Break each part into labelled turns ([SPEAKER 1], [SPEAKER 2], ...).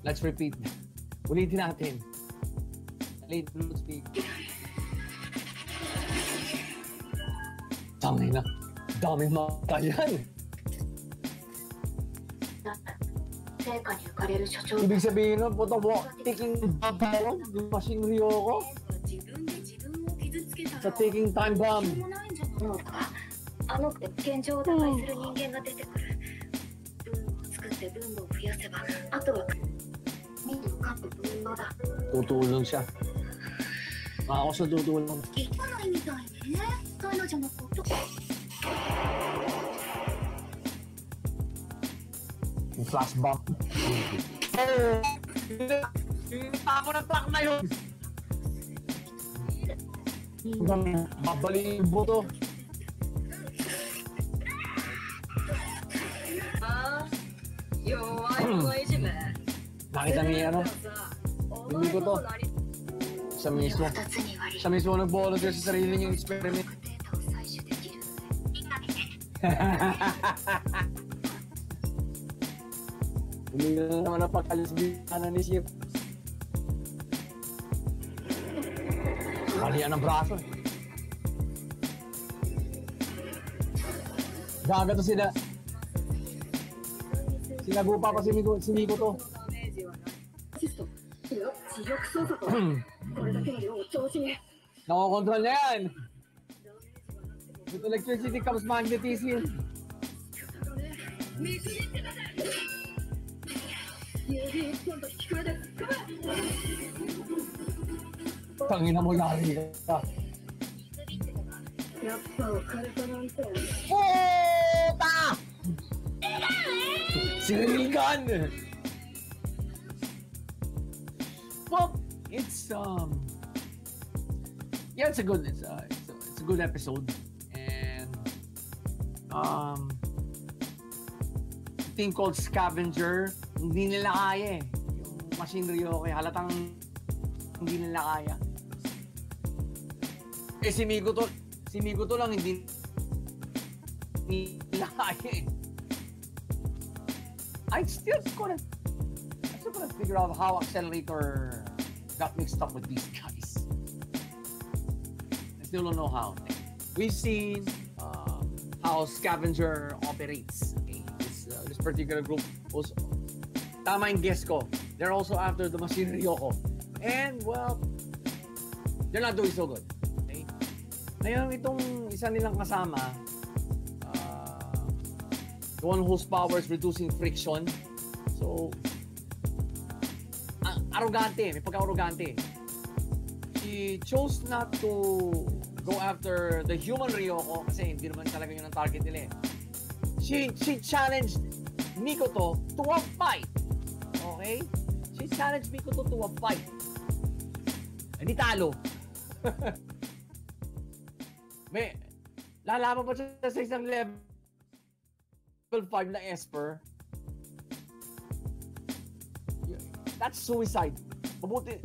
[SPEAKER 1] Let's repeat. Ulitin natin. Late blue speak. Tangin na. Daming mata yan. Ibig sabihin nun, puto mo, taking bomb, Ryoko. Sa taking time bomb.
[SPEAKER 2] の現状を打開する人間が出てくる、うん、作って分母を増やせばあとはミニカップ分母だ
[SPEAKER 1] どう
[SPEAKER 2] どうどうしたあおしゃど
[SPEAKER 1] うどうどう聞かないみた
[SPEAKER 2] いね彼女のこと Flashback.
[SPEAKER 1] Nakita niya ano? Hindi ko to. Siya mismo. Siya mismo nag-volunteer sa sarili niyang experiment. Hindi na naman napakalisbihan na ni Sip. Kalian ng braso. Eh. Gaga to sila. Sinagupa pa si Miko, si Miko to. Nakokontrol na yan! With electricity comes magnetism. Tangina mo lari ka. Puta! Siniligan! Siniligan! Well, it's um, yeah, it's a good, it's a, it's a, it's a good episode, and um, thing called Scavenger, hindi nila kaya eh. Yung machinery okay, halatang hindi nila kaya. Eh si Migo to, si Migo to lang hindi nila kaya eh. I still couldn't, I still couldn't figure out how Accelerator got mixed up with these guys. I still don't know how. We've seen um, how Scavenger operates. Okay? This, uh, this particular group was, tama yung guess ko, they're also after the Machine Ryoko. And, well, they're not doing so good. Okay? Ngayon, itong isa nilang kasama, uh, the one whose power is reducing friction. So, arrogante, may pagka-arrogante. She chose not to go after the human Ryoko kasi hindi naman talaga yun ang target nila eh. She, she challenged Mikoto to a fight. Okay? She challenged Mikoto to a fight. Hindi talo. may, lalaban pa siya sa isang level 5 na Esper, that's suicide. Mabuti,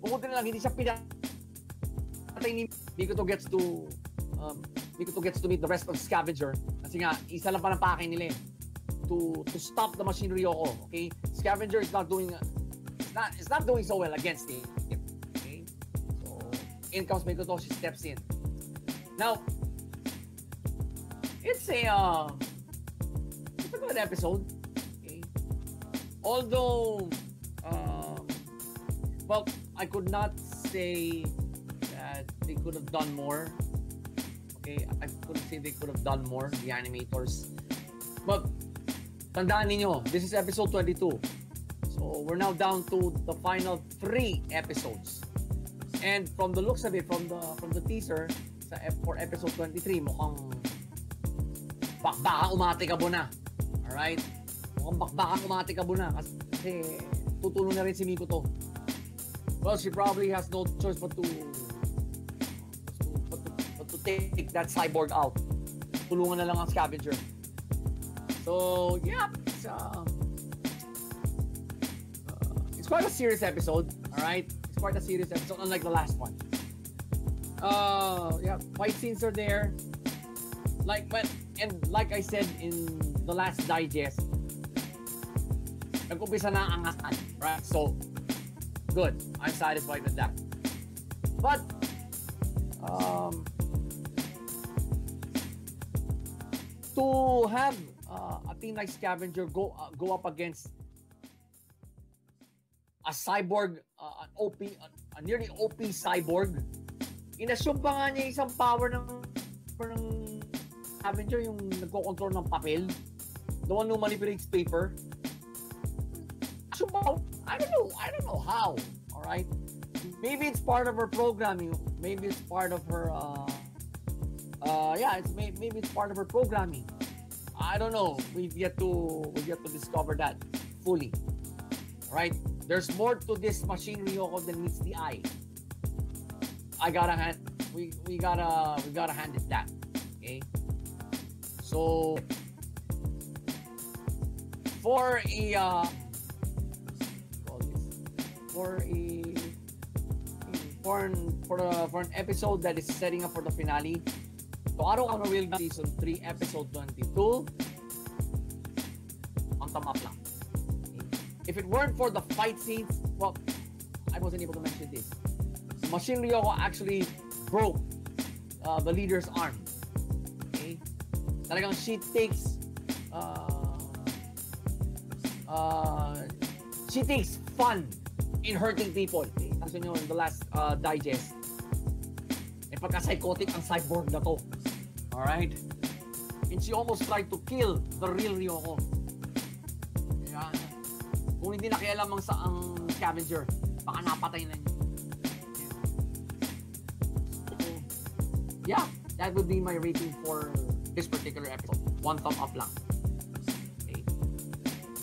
[SPEAKER 1] mabuti na lang hindi siya pinatay ni Mikoto gets to um, Mikoto gets to meet the rest of Scavenger. Kasi nga, isa lang pa ng pake nila eh. To, to stop the Machine Ryoko. Okay? Scavenger is not doing it's not, it's not doing so well against it. Okay? So, in comes Mikoto, she steps in. Now, it's a uh, it's a good episode. Okay. Although, well, I could not say that they could have done more. Okay, I couldn't say they could have done more, the animators. But, tandaan ninyo, this is episode 22. So, we're now down to the final three episodes. And from the looks of it, from the from the teaser, sa ep- for episode 23, mukhang bakbaka umatikabo na. Alright? Mukhang bakbaka umatikabo na kasi tutulong na rin si Miko to. Well, she probably has no choice but to but to, but to take that cyborg out. Tulungan na lang ang scavenger. So, yeah, it's, um, uh, it's quite a serious episode, alright? It's quite a serious episode, unlike the last one. Uh, yeah, fight scenes are there. Like, but and like I said in the last digest, nag-umpisa na ang right? So, good. I'm satisfied with that. But, um, to have uh, a team like Scavenger go uh, go up against a cyborg, uh, an OP, a, a nearly OP cyborg, inassume pa nga niya isang power ng ng Avenger yung nagko-control ng papel. The one who manipulates paper. Assume pa, I don't know. I don't know how. All right. Maybe it's part of her programming. Maybe it's part of her. Uh, uh, yeah, it's maybe it's part of her programming. I don't know. We've yet to we've yet to discover that fully. All right. There's more to this machine Ryoko than meets the eye. I gotta hand we we gotta we gotta hand it that. Okay. So for a uh, for a for an for a, for an episode that is setting up for the finale. So araw-araw will be season 3 episode 22 ang tama lang. If it weren't for the fight scenes, well, I wasn't able to mention this. Machine Ryoko actually broke uh, the leader's arm. Okay? Talagang she takes uh, uh, she takes fun in hurting people. Kasi nyo, in the last uh, digest, eh pagka-psychotic ang cyborg na to. Alright? And she almost tried to kill the real Ryoko. Kaya, kung hindi nakialam ang sa ang scavenger, baka napatay na niya. Yeah, that would be my rating for this particular episode. One thumb up lang. Okay.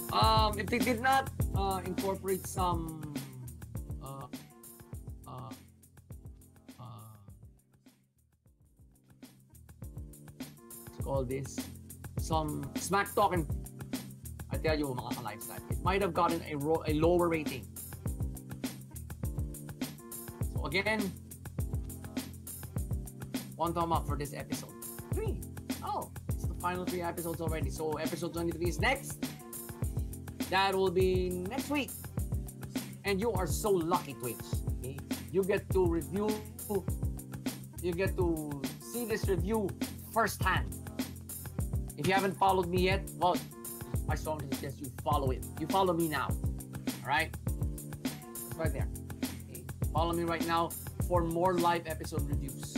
[SPEAKER 1] Um, if they did not uh, incorporate some let's this some smack talking I tell you mga ka-lifestyle, it might have gotten a, ro- a lower rating. So again, one thumb up for this episode. Three. Oh, it's the final three episodes already. So episode 23 is next. That will be next week. And you are so lucky, Twitch. Okay? You get to review, you get to see this review firsthand. If you haven't followed me yet, well, I strongly suggest you follow it. You follow me now. All right? It's right there. Okay. Follow me right now for more live episode reviews.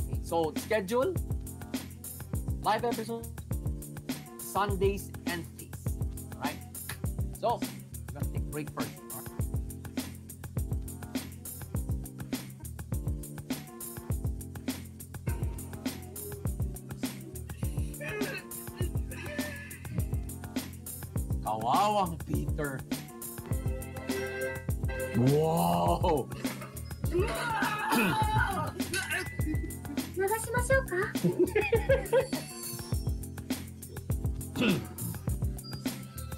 [SPEAKER 1] Okay. So, schedule live episode Sundays and Fridays. All right? So, we're going to take a break first. Kawawang Peter. Wow!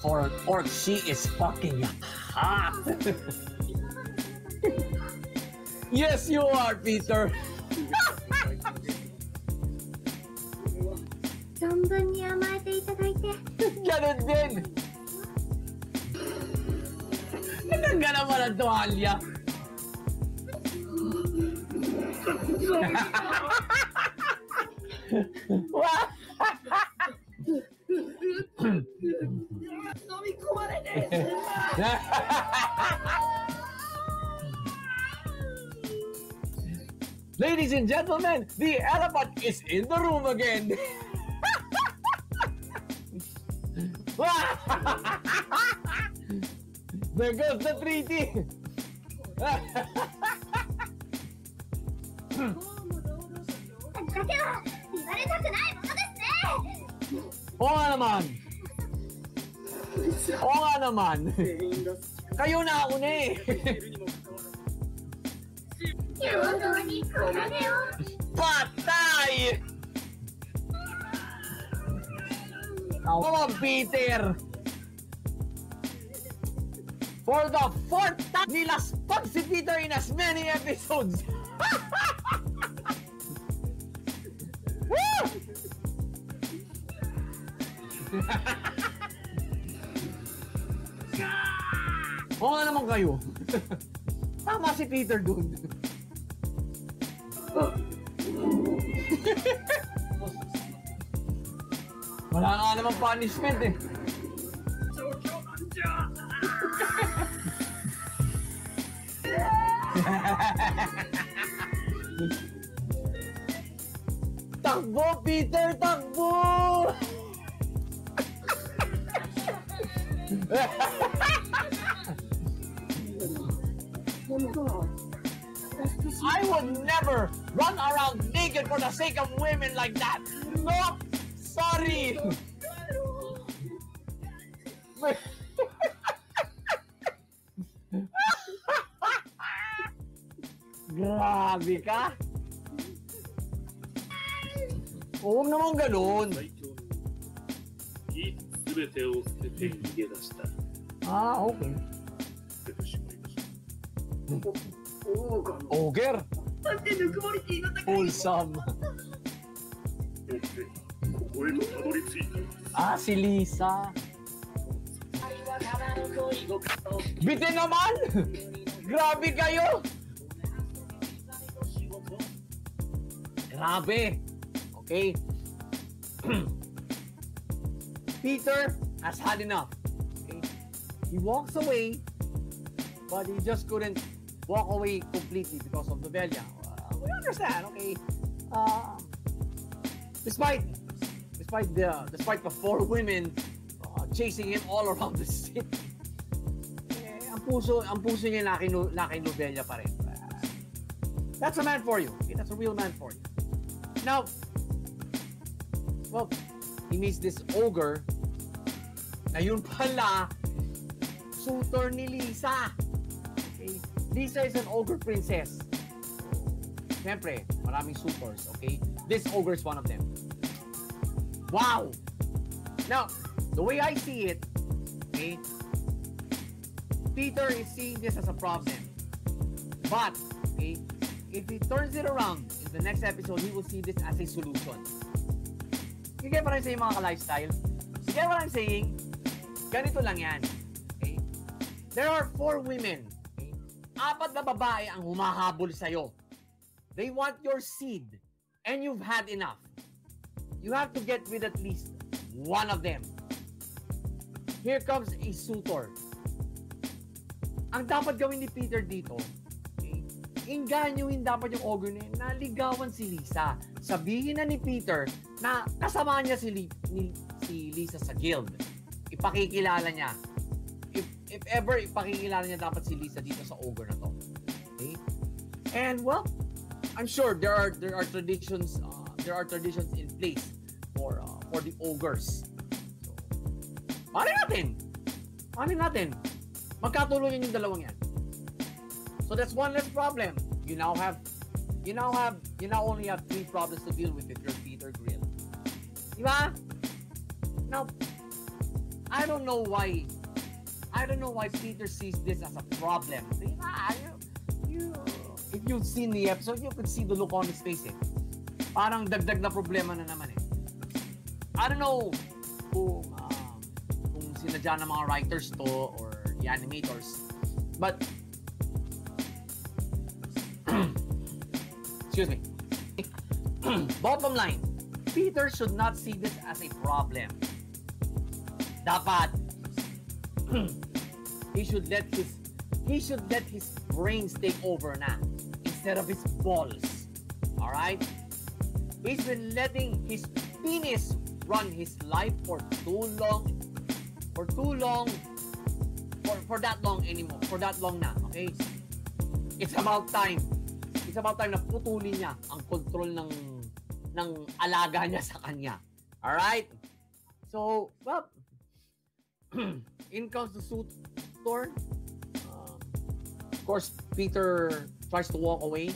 [SPEAKER 1] Or, or she is fucking hot! yes, you are, Peter! Italia. non mi cuore Ladies and gentlemen, the elephant is in the room again. there goes the 3D. naman. Kayo na ako na eh. Patay! Ako oh, bitter! For the fourth time, nilaspag si Peter in as many episodes Peter dun. Wala nga naman punishment eh. takbo, Peter! Takbo! I would never run around naked for the sake of women like that. No, sorry. Grabe ka. Huwag naman ganun.
[SPEAKER 3] 最強の木すべてを捨てて逃げ出した
[SPEAKER 1] Ah, okay. Ogre.
[SPEAKER 2] なんてぬくもりティの高い
[SPEAKER 1] Wholesome.
[SPEAKER 3] でここへとたどり着いた
[SPEAKER 1] Ah, si Lisa. Bitin naman! Grabe kayo! Grabe! Okay? Peter has had enough. Okay? He walks away, but he just couldn't walk away completely because of Novelia. Uh, we understand, okay? Um, despite despite the despite the four women uh, chasing him all around the city. Eh, ang puso, ang puso niya na kay, na pa rin. Uh, that's a man for you. Okay? That's a real man for you. Now, well, he meets this ogre na yun pala suitor ni Lisa. Okay? Lisa is an ogre princess. Siyempre, maraming suitors, okay? This ogre is one of them. Wow! Now, the way I see it, okay, Peter is seeing this as a problem. But, okay, if he turns it around in the next episode, he will see this as a solution. You get what I'm saying, mga ka-lifestyle? You get what I'm saying? Ganito lang yan. Okay? There are four women. Apat na babae ang humahabol sa'yo. They want your seed. And you've had enough. You have to get rid at least one of them. Here comes a suitor. Ang dapat gawin ni Peter dito, okay, inganyuhin dapat yung ogre na na ligawan si Lisa. Sabihin na ni Peter na kasama niya si, Li- ni, si Lisa sa guild. Ipakikilala niya. If, ever, ipakikilala niya dapat si Lisa dito sa ogre na to. Okay? And well, I'm sure there are there are traditions uh, there are traditions in place for uh, for the ogres. So, mali natin. Mali natin. Magkatulungan yung dalawang yan. So that's one less problem. You now have you now have you now only have three problems to deal with if you're Peter Grill. Di ba? Now, I don't know why I don't know why Peter sees this as a problem. If you've seen the episode, you could see the look on his face eh. Parang dagdag na problema na naman eh. I don't know kung, um, kung sinadya ng mga writers to or the animators. But, excuse me. Bottom line, Peter should not see this as a problem. Dapat, he should let his he should let his brains take over na instead of his balls. All right? He's been letting his penis run his life for too long, for too long, for, for that long anymore, for that long na, okay? It's about time. It's about time na putulin niya ang control ng ng alaga niya sa kanya. All right? So, well, in comes the suit Um, of course, Peter tries to walk away.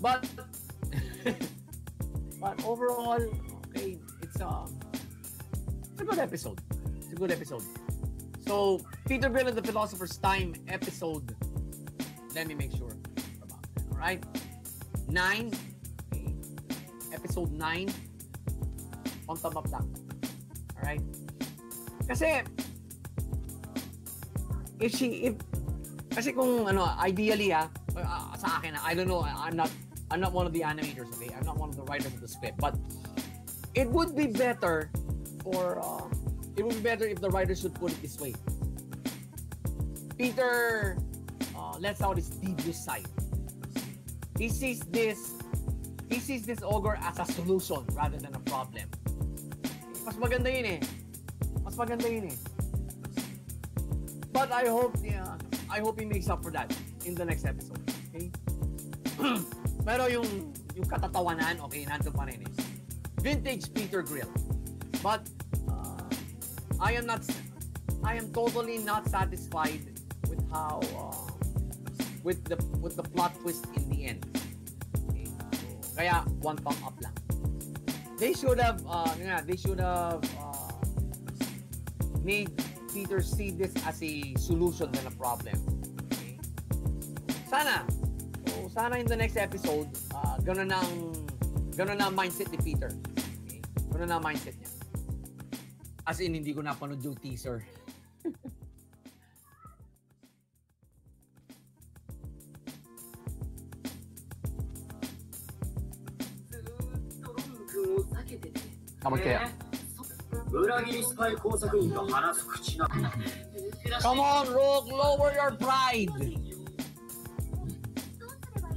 [SPEAKER 1] But but overall, okay, it's um it's a good episode. It's a good episode. So Peter Grill and the Philosopher's Time episode. Let me make sure about that. All right, nine. Okay. Episode nine. on top of that. Alright? Kasi, if she, if, kasi kung ano, ideally ah, uh, sa akin ah, I don't know, I'm not, I'm not one of the animators, okay? I'm not one of the writers of the script, but it would be better for, um, it would be better if the writers should put it this way. Peter uh, lets out his devious side. He sees this, he sees this ogre as a solution rather than a problem. Mas maganda yun eh. Mas maganda yun eh. But I hope, yeah, I hope he makes up for that in the next episode. Okay? Pero yung yung katatawanan, okay, nandun pa rin eh. Vintage Peter Grill. But uh, I am not I am totally not satisfied with how uh, with the with the plot twist in the end. Okay? So, kaya one thumb up lang. They should have uh, nga, they should have uh, made Peter see this as a solution than a problem. Okay? Sana. So, sana in the next episode, uh, ganun na ang ganun na ang mindset ni Peter. Okay? Ganun na ang mindset niya. As in, hindi ko napanood yung teaser. Come kaya.
[SPEAKER 4] 裏切りスパイ工作員が話す口な
[SPEAKER 1] Come on, Rook! Lower your pride!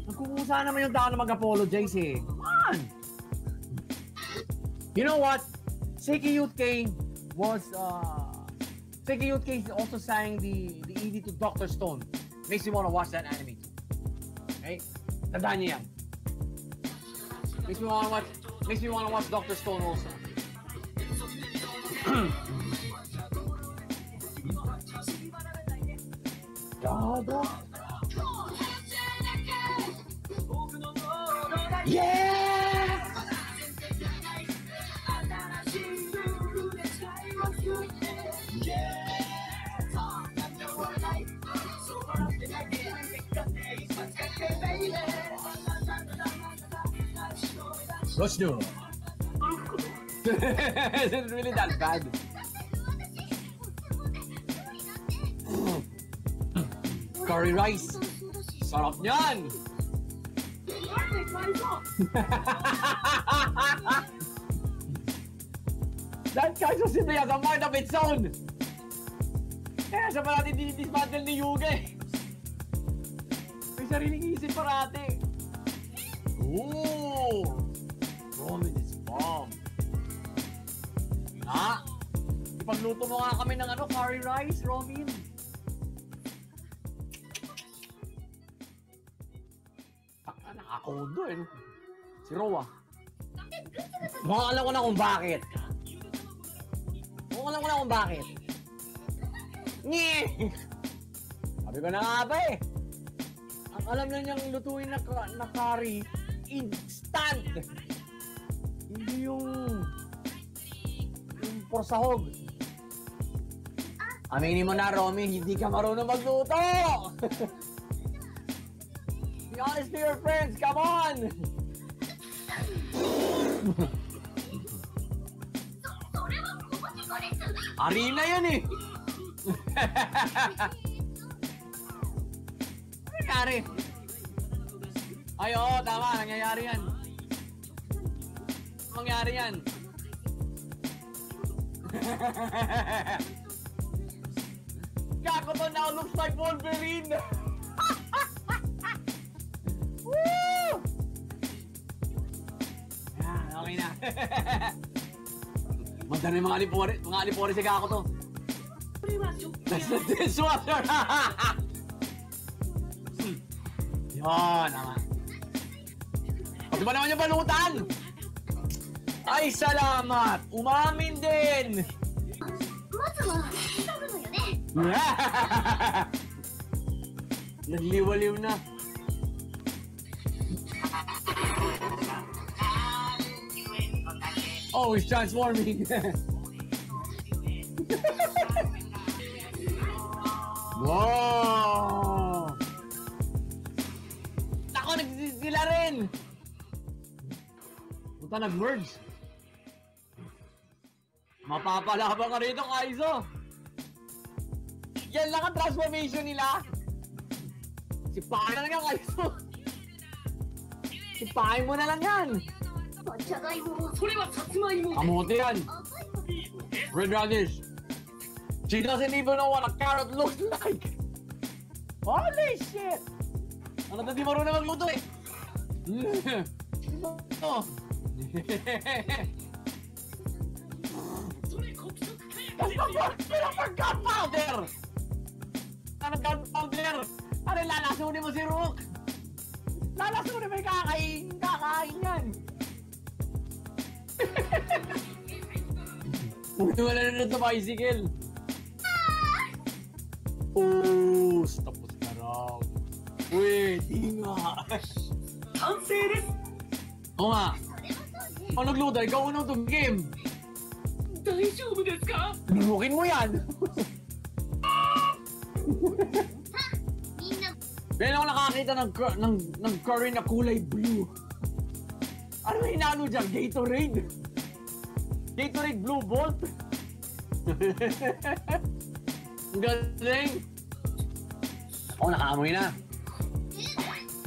[SPEAKER 1] Nagkukusa naman yung tao na mag-apologize eh. Come on! You know what? Seiki Yutke was, uh... Seiki Yutke also sang the, the ED to Dr. Stone. Makes you want to watch that anime too. Okay? Tandaan niyo yan. Makes me want to watch, makes me want to watch Dr. Stone also. やばイエーイイエーイ。It really that bad? Curry rice. Sarap niyan! That was in has a mind of its own! Kaya siya pa natin dinidismantle ni Yuga eh. May sariling isip parati. Ooh! Ipagluto mo nga kami ng ano, curry rice, Romin. Ah, Nakakodo eh. Si Roa. Mukhang alam ko na kung bakit. Mukhang alam ko na kung bakit. Nye! Sabi ko na nga ba eh. Ang alam na niyang lutuin na, na curry, instant! Hindi yung yung porsahog. Aminin mo na, Romy, hindi ka marunong magluto! Be honest to your friends, come on! Arena yan eh! ano nangyari? Ay, oo, tama, nangyayari yan. Mangyari yan. Kakoto now looks like Wolverine! Woo! Yan, okay na. Maganda na yung mga alipore, mga alipore si Kakoto. That's the dishwasher! Yan, tama. Pati ba naman yung balutan? Ay, salamat! Umamin din! Nagliwaliw na. Oh, he's transforming. wow! Ako, nagsisila rin! Punta nag-merge. Mapapalaban ka rito, Kaizo! Yan lang ang transformation nila. Si Paan na lang kayo. Si Paan mo na lang yan. Kamote yan. Red radish. She doesn't even know what a carrot looks like. Holy shit! Ano na di marunong magluto eh. Oh. Pinapagkapal! Ano rin, lalasunin mo si Rook! Lalasunin mo yung kakain, kakain yan! Puno wala na ito, bicycle! Oh, tapos na raw. Pwede nga.
[SPEAKER 4] Ang serious.
[SPEAKER 1] Oo nga. Ang nagluda, ikaw unang
[SPEAKER 4] to game. Dahil siya umigas ka.
[SPEAKER 1] Lunukin mo yan. Ngayon ako nakakita ng, ng, ng curry na kulay blue. Ano yung inano dyan? Gatorade? Gatorade Blue Bolt? Ang galing! Oh, nakaamoy na.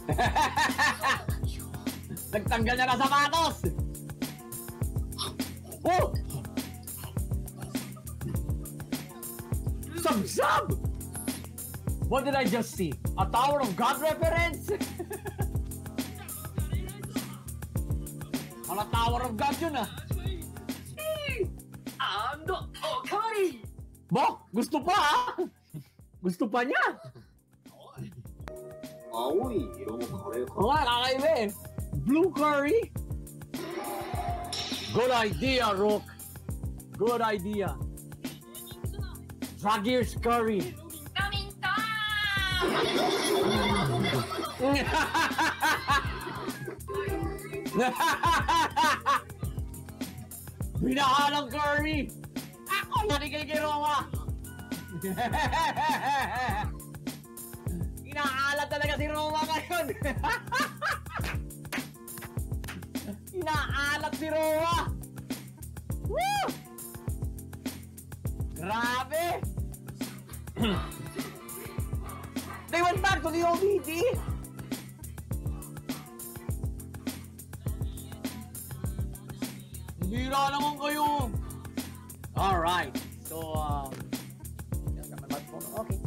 [SPEAKER 1] Nagtanggal na ng sapatos! Oh! Sab-sab! What did I just see? A Tower of God reference? On a Tower of God yun ah.
[SPEAKER 4] Hey! I'm the Okari!
[SPEAKER 1] Bo, gusto pa! Gusto pa niya!
[SPEAKER 4] Aoy, 너무 가래요.
[SPEAKER 1] Oo nga, kakaiba. Eh. Blue curry? Good idea, Rook. Good idea. Dragir's curry. Pinahalang Curry! Ako naligay kay Roma! Inaalat talaga si Roma ngayon! Inaalat si Roma! Woo! Grabe! They went back to the OVD! Bira naman kayo! Alright. So, um... Okay.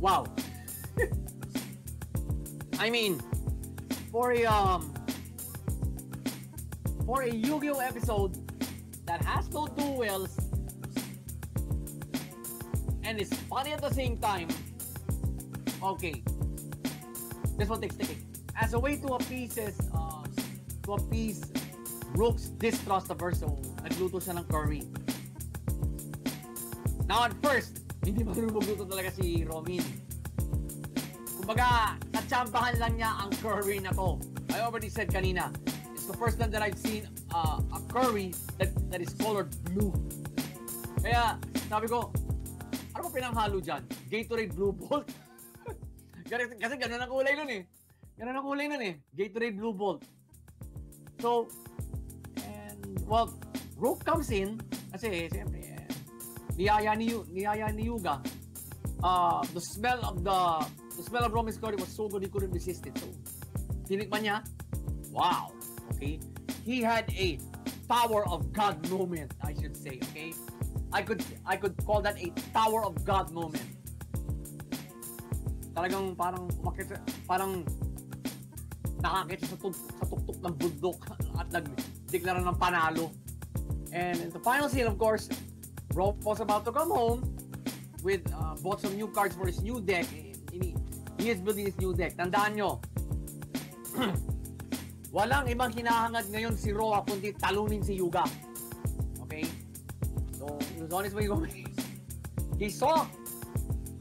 [SPEAKER 1] Wow. I mean, for a, um... For a Yu-Gi-Oh episode that has no duels and is funny at the same time, okay. This one takes the. As a way to appease his, uh, to appease Rook's distrust of her, so nagluto siya ng curry. Now at first, hindi marunong magluto talaga si Romin. Kumbaga, natsambahan lang niya ang curry na to. I already said kanina, it's the first time that I've seen uh, a curry that, that is colored blue. Kaya, sabi ko, ano ba pinanghalo dyan? Gatorade Blue Bolt? kasi, kasi ganun ang kulay nun eh. Ganun ang kulay nun eh. Gatorade Blue Bolt. So, and, well, Rook comes in, kasi, siyempre, eh, niyaya ni, niyaya ni Yuga, uh, the smell of the, the smell of Roman's curry was so good he couldn't resist it. So, tinikman niya, wow, okay? He had a Tower of God moment, I should say, okay? I could I could call that a Tower of God moment. Talagang parang umakit parang nakakit siya sa, tuk- sa tuktok ng bundok at nagdeklara ng panalo. And in the final scene, of course, Rob was about to come home with uh, bought some new cards for his new deck. He, he is building his new deck. Tandaan nyo, walang ibang hinahangad ngayon si Roa kundi talunin si Yuga. Okay? So, he was on his way home. He saw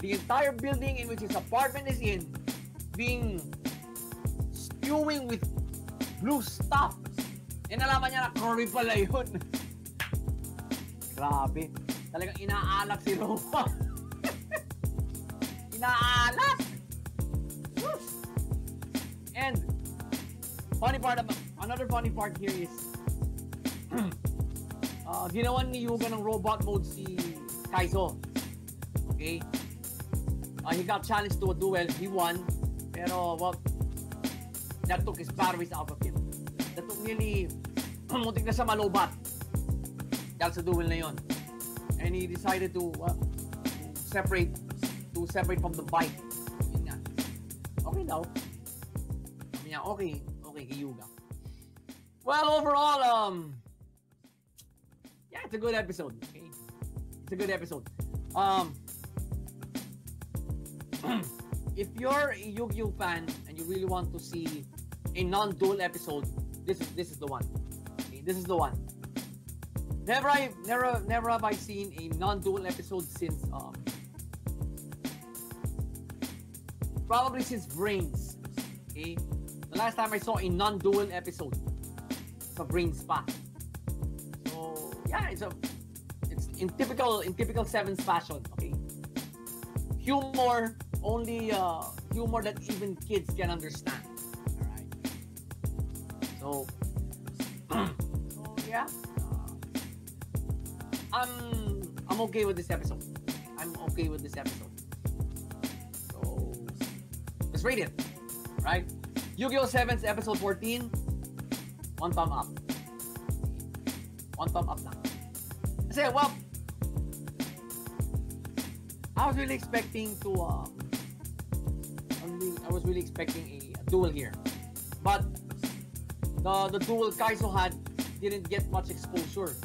[SPEAKER 1] the entire building in which his apartment is in being spewing with blue stuff. E nalaman niya na curry pala yun. Grabe. Talagang inaalat si Roma. Whoosh! And, funny part about, another funny part here is, uh, ginawan ni Yuga ng robot mode si Kaizo. Okay? Uh, he got challenged to a duel. He won. Pero, well, that took his batteries out of him. That took nearly, muntik na siya malobat. Dahil sa duel na yon. And he decided to, uh, separate, to separate from the bike. Yun nga. Okay daw. Sabi niya, okay, okay, kay Yuga. Well, overall, um, yeah, it's a good episode. Okay? It's a good episode. Um, if you're a Yu-Gi-Oh fan and you really want to see a non-dual episode, this is this is the one. Okay? This is the one. Never I never never have I seen a non-dual episode since um probably since Brains. Okay? The last time I saw a non-dual episode sa Brains pa. So yeah, it's a it's in typical in typical Sevens fashion, okay? Humor, only uh humor that even kids can understand. Alright. So so yeah. Uh, I'm I'm okay with this episode. I'm okay with this episode. So let's rate it. Right? Yu-Gi-Oh! 7's episode 14. One thumb up. One thumb up lang. Kasi, well, I was really expecting to, um, I was really, expecting a, a duel here. But, the, the duel Kaizo had didn't get much exposure.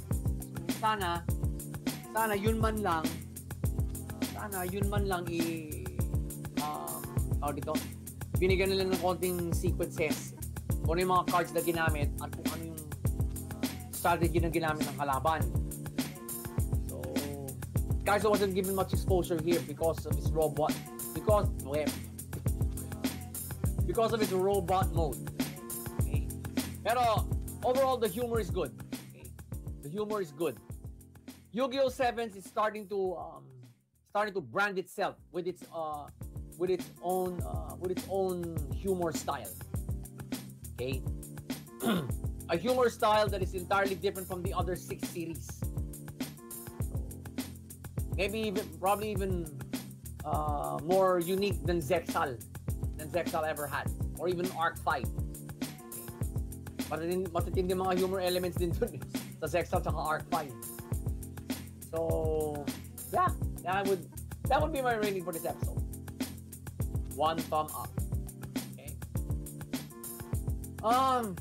[SPEAKER 1] Sana, sana yun man lang, sana yun man lang i, um, tawag dito, binigyan nila ng konting sequences kung ano yung mga cards na ginamit at kung ano yung strategy na ginamit ng kalaban. So, Kaizo wasn't given much exposure here because of his robot. Because, okay, because of its robot mode. Okay. Pero, overall, the humor is good. Okay. The humor is good. Yu-Gi-Oh! 7 is starting to um, starting to brand itself with its uh, with its own uh, with its own humor style. Okay, a humor style that is entirely different from the other six series. Maybe even probably even uh, more unique than Zexal than Zexal ever had, or even Arc Five. Okay. Matitin- Matitindi mga humor elements din dun eh, sa Zexal tsaka Arc 5. So, yeah, that would that would be my rating for this episode. One thumb up. Okay. Um.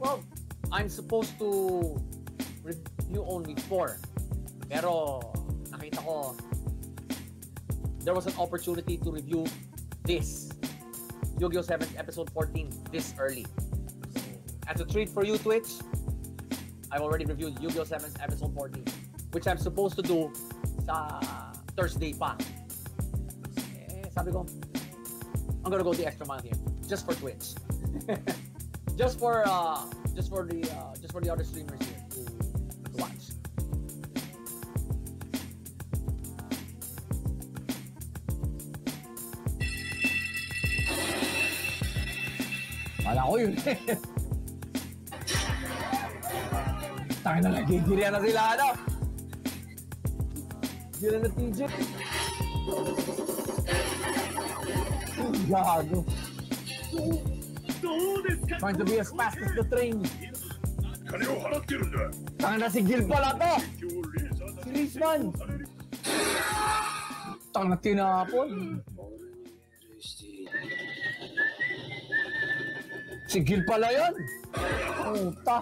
[SPEAKER 1] Well, I'm supposed to review only four. Pero nakita ko there was an opportunity to review this Yu-Gi-Oh! 7 episode 14 this early. As a treat for you, Twitch, I've already reviewed Yu-Gi-Oh! 7 episode 14, which I'm supposed to do sa Thursday pa. Eh, sabi ko, I'm gonna go the extra mile here, just for Twitch. just for, uh, just for the, uh, just for the other streamers here Akala ko yun eh. Tayo na nagigirian na sila, ano? Gira na TJ. Gago. Trying to be as fast as the train. Tangan na si Gil pala to! Si Rizman! Tangan na tinapon! Si Gil pala yun. Puta.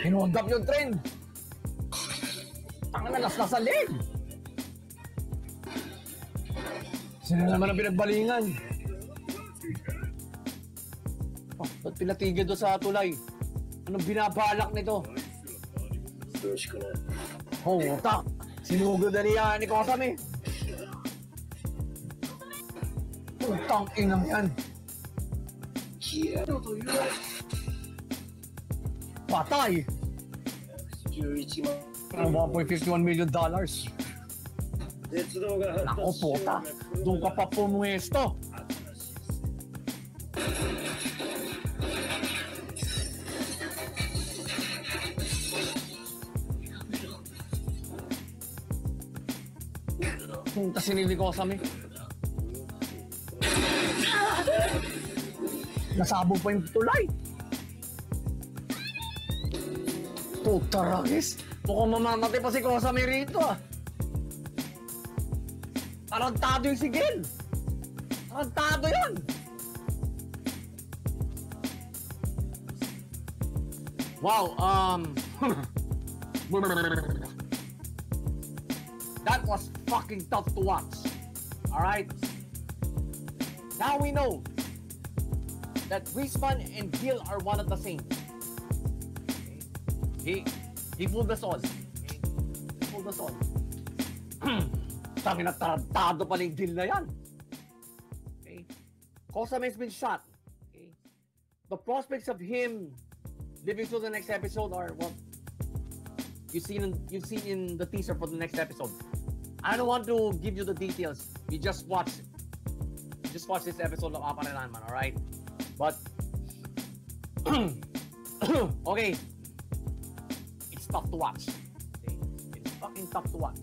[SPEAKER 1] Hinundap yung train. Ang nalas na sa leg. Sila naman ang pinagbalingan. Oh, ba't pinatigil doon sa tulay? Anong binabalak nito? Oh, tak! Sinugod na niya ni Kosame. Putang inang yan.
[SPEAKER 3] Kira to yun.
[SPEAKER 1] Patay!
[SPEAKER 3] Security man.
[SPEAKER 1] Parang 1.51 million dollars.
[SPEAKER 3] Ako
[SPEAKER 1] puta, doon ka pa
[SPEAKER 3] po pumuesto.
[SPEAKER 1] Punta sinili ko sa mi. Nasabog pa yung tulay. Putaragis. Mukhang mamamatay pa si Kosami rito ah. Tarantado yung sigil. Tarantado yan. Wow, um... that was fucking tough to watch. Alright? Now we know that Griezmann and Gil are one of the same. He, he fooled us all. He fooled us all. Sabi na tarantado pala yung Gil na yan. Okay? Kosame has been shot. Okay? The prospects of him living through the next episode are well you seen in, you've seen in the teaser for the next episode. I don't want to give you the details. You just watch. Just watch this episode of Apa Man, alright? But okay. It's tough to watch. Okay? It's fucking tough to watch.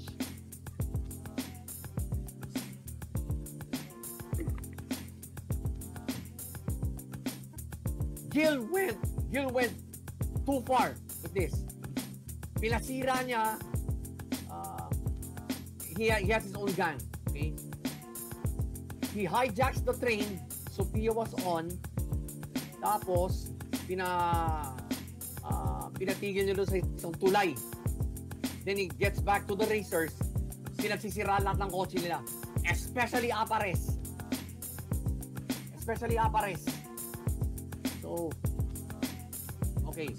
[SPEAKER 1] Gil went Gil went too far with this. Pinasira niya uh, he, he has his own gang. Okay? He hijacks the train Sophia was on. Tapos, pina uh, pinatigil niya doon sa isang tulay. Then he gets back to the racers. Pinagsisira lahat ng kotse nila. Especially Apares. Especially Apares. So, okay.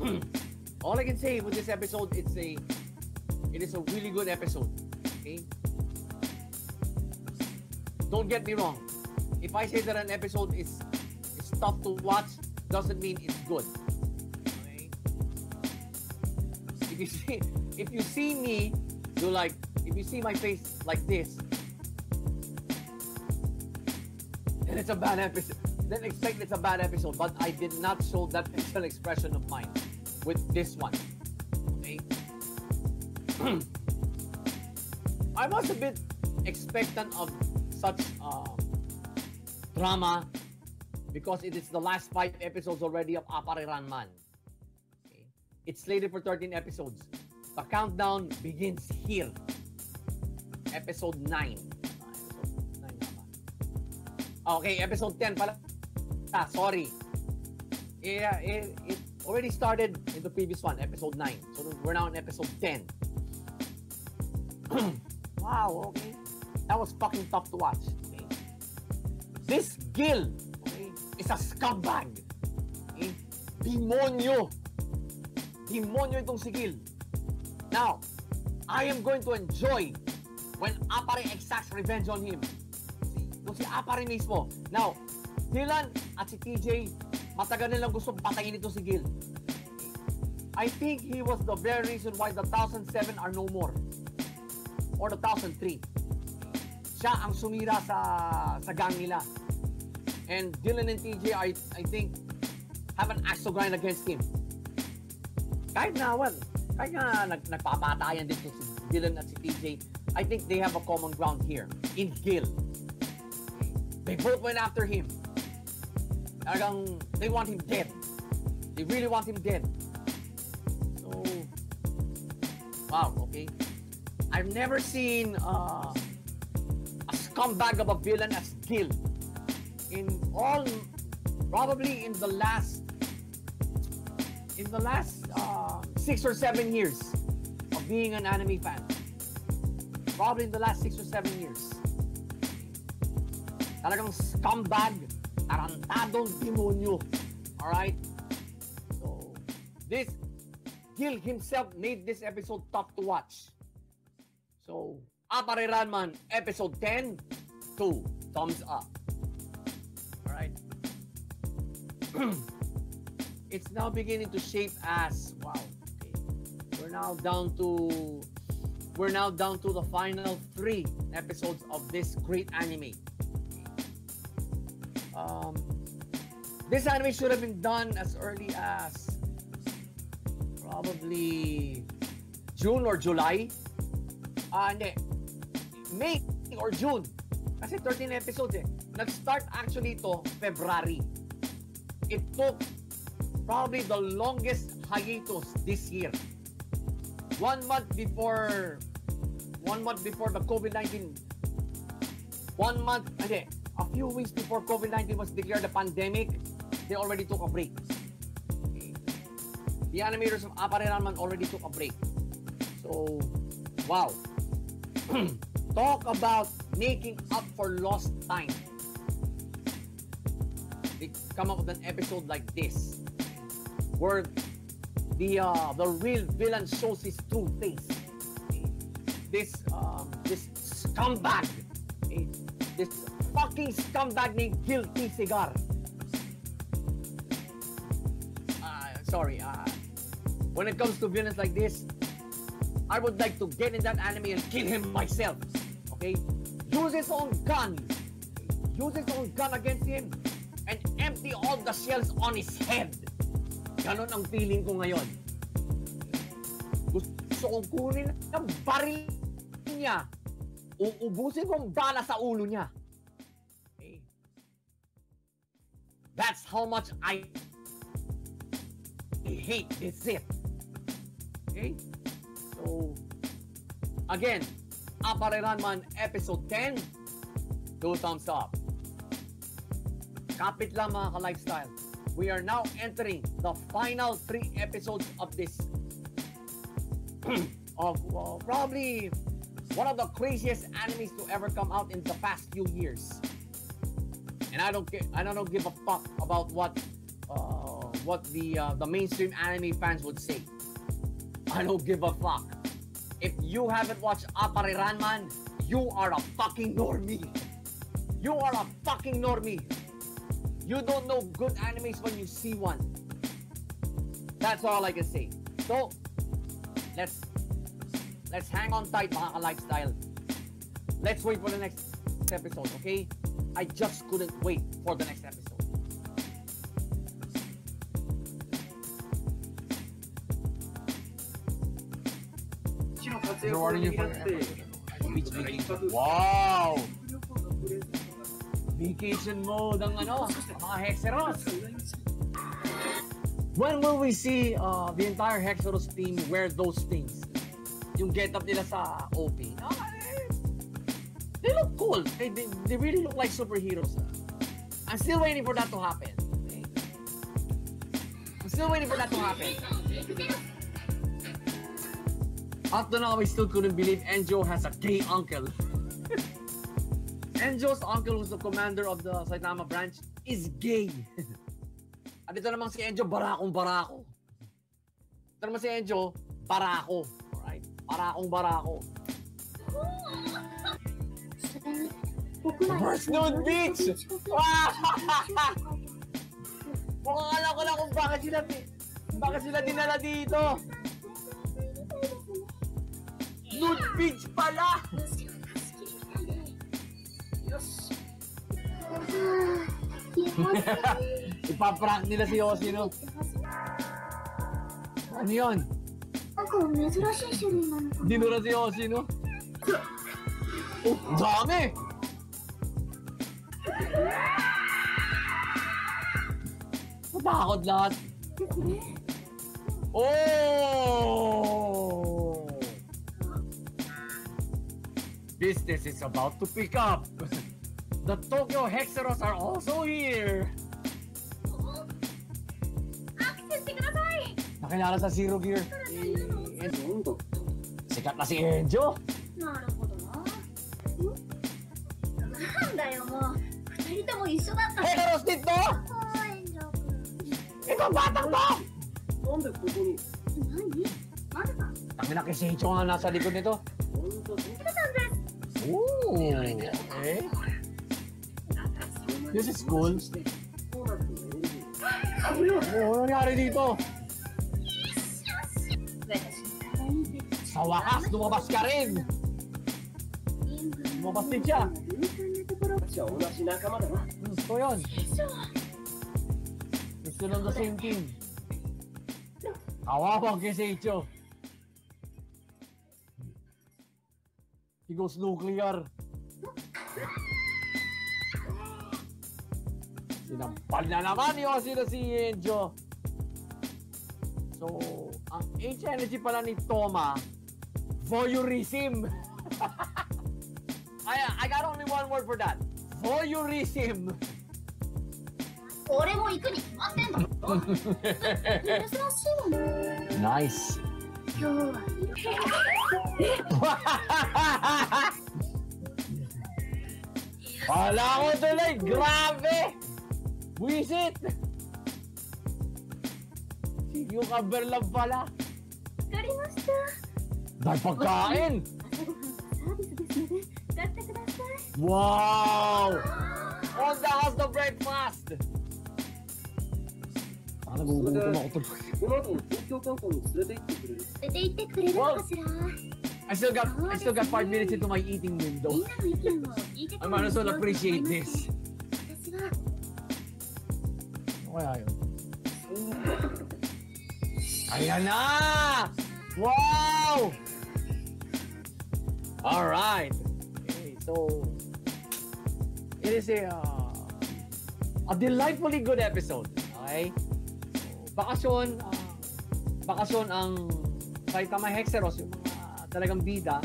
[SPEAKER 1] All I can say with this episode, it's a, it is a really good episode. Okay. Don't get me wrong. If I say that an episode is is tough to watch, doesn't mean it's good. If you see, if you see me, do like, if you see my face like this, then it's a bad episode. Then expect it's a bad episode. But I did not show that facial expression of mine with this one. Okay. I was a bit expectant of such uh, drama because it is the last five episodes already of Apariran Man. Okay. It's slated for 13 episodes. The countdown begins here. Episode 9. Ah, episode 9 na ba? Okay, episode 10 pala. Ah, sorry. Yeah, it, it already started in the previous one, episode 9. So we're now in episode 10. wow, okay. That was fucking tough to watch. This Gil, okay, is a scumbag. Okay? Demonyo. Demonyo itong si Gil. Now, I am going to enjoy when Apare exacts revenge on him. Kung si Apare mismo. Now, Dylan at si TJ, matagal nilang gusto patayin ito si Gil. I think he was the very reason why the 1007 are no more. Or the 1003. Siya ang sumira sa sa gang nila. And Dylan and TJ, I, I think, have an axe to grind against him. Kahit na, well, kahit na nag, nagpapatayan dito si Dylan at si TJ, I think they have a common ground here in Gil. They both went after him. Talagang, they want him dead. They really want him dead. So, wow, okay. I've never seen uh, scumbag of a villain as Gil. In all, probably in the last, in the last uh, six or seven years of being an anime fan. Probably in the last six or seven years. Talagang scumbag, tarantadong demonyo. Alright? So, this, Gil himself made this episode tough to watch. So, Apare Ranman, episode 10, 2, thumbs up. Alright? it's now beginning to shape as, wow, okay. We're now down to, we're now down to the final three episodes of this great anime. Um, this anime should have been done as early as probably June or July. Ah, hindi. May or June. Kasi 13 episodes eh. Nag-start actually to February. It took probably the longest hiatus this year. One month before one month before the COVID-19 one month, hindi, a few weeks before COVID-19 was declared a pandemic, they already took a break. Okay. The animators of Apareranman already took a break. So, wow. Talk about making up for lost time. They come up with an episode like this, where the uh, the real villain shows his true face. This um, this scumbag, this fucking scumbag named Guilty Cigar. Uh, sorry, uh, when it comes to villains like this, I would like to get in that anime and kill him myself. Okay? Use his own gun. Use his own gun against him and empty all the shells on his head. Ganon ang feeling ko ngayon. Gusto kong kunin ang baril niya. Uubusin kong bala sa ulo niya. Okay? That's how much I hate this Sith. Okay? So, again, Apareranman Episode 10, two thumbs up. Kapit lang mga ka-lifestyle. We are now entering the final three episodes of this of uh, probably one of the craziest animes to ever come out in the past few years. And I don't care. I don't give a fuck about what uh, what the uh, the mainstream anime fans would say. I don't give a fuck. If you haven't watched Apare Ranman, you are a fucking normie. You are a fucking normie. You don't know good animes when you see one. That's all I can say. So, let's let's hang on tight mga ka-lifestyle. Let's wait for the next episode, okay? I just couldn't wait for the next episode. Beach vacation. Wow! Vacation mode ang ano, mga Hexeros. When will we see uh, the entire Hexeros team wear those things? Yung get up nila sa OP. They look cool. They, they, they really look like superheroes. I'm still waiting for that to happen. I'm still waiting for that to happen. After now, I still couldn't believe Enjo has a gay uncle. Enjo's uncle, who's the commander of the Saitama branch, is gay. At ito namang si Enjo, barakong barako. Ito naman si Enjo, barako. Alright? Barakong barako. First nude beach! Mukhang alam ko na kung bakit sila, bakit sila dinala dito. Nude feeds pala! Yes! Ipaprank nila si Yoshino. Ano yun?
[SPEAKER 2] Ako, medyo siya siya naman.
[SPEAKER 1] Dinura si Yoshino. Oh, dami! Matakot lahat. Oh! business is about to pick up. The Tokyo Hexeros are also here!
[SPEAKER 2] Oh.
[SPEAKER 1] Nakilala sa Zero Gear. Si Enzo. Sikat na si
[SPEAKER 2] Enzo.
[SPEAKER 1] Hexeros dito! Ikaw batang
[SPEAKER 2] mo! Nani? Nani ka?
[SPEAKER 1] Tangin na kasi Seicho nga nasa likod nito. Oh. Okay. This is cool. Oh, ano nangyari dito? Sa wakas, lumabas ka rin! Lumabas din siya! Gusto yun! Gusto ng the same team. Kawawa kay Seicho! He goes nuclear! Sinampal na naman yung sino si Enjo. So, ang H energy pala ni Toma, voyeurism. I, I got only one word for that. Voyeurism.
[SPEAKER 2] 俺も行くに決まってんだろ珍しいもん
[SPEAKER 1] Nice.
[SPEAKER 2] 今日は
[SPEAKER 1] Wala ko tuloy. Grabe. Buisit. Si cucumber lang pala.
[SPEAKER 2] わかりました
[SPEAKER 1] Dahil pagkain.
[SPEAKER 2] 朝ごはんのサービスですので買ってください
[SPEAKER 1] Wow! On the house the breakfast! Ah, nagugutom ako tuloy.
[SPEAKER 4] この後東京観光に連れて行ってくれる
[SPEAKER 2] 連れて行ってくれるのかしら
[SPEAKER 1] I still got I still got 5 minutes into my eating
[SPEAKER 2] み
[SPEAKER 1] window.
[SPEAKER 2] んなの意見を聞いて
[SPEAKER 1] I might as well appreciate this. Kaya yun? Ayan na! Wow! Alright. Okay, so it is a uh, a delightfully good episode. Okay? So, bakasyon, uh, bakasyon ang Saitama Hexeros, yung mga talagang bida.